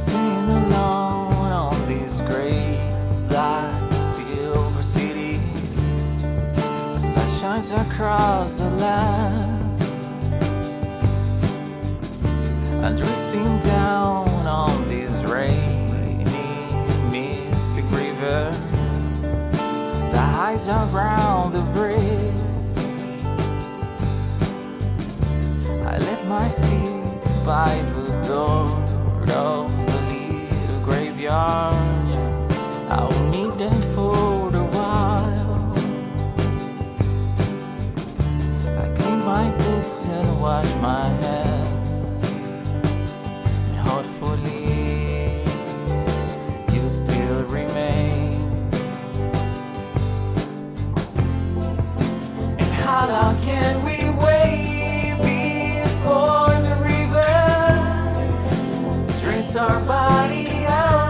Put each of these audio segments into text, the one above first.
staying alone on this great black silver city that shines across the land. And drifting down on this rainy, mystic river that hides around the bridge. I let my feet by the door oh. I will need them for a while. I clean my boots and wash my hands. And hopefully, you still remain. And how long can we wait before the river our body out?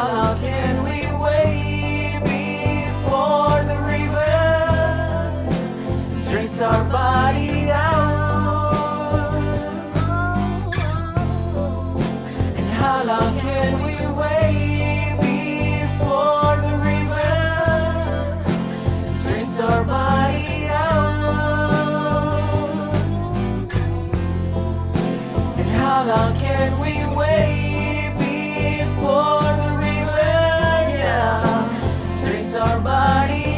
How can we wait before the river drinks our body out? And how long can we wait before the river drinks our body out? And how long can we our bodies.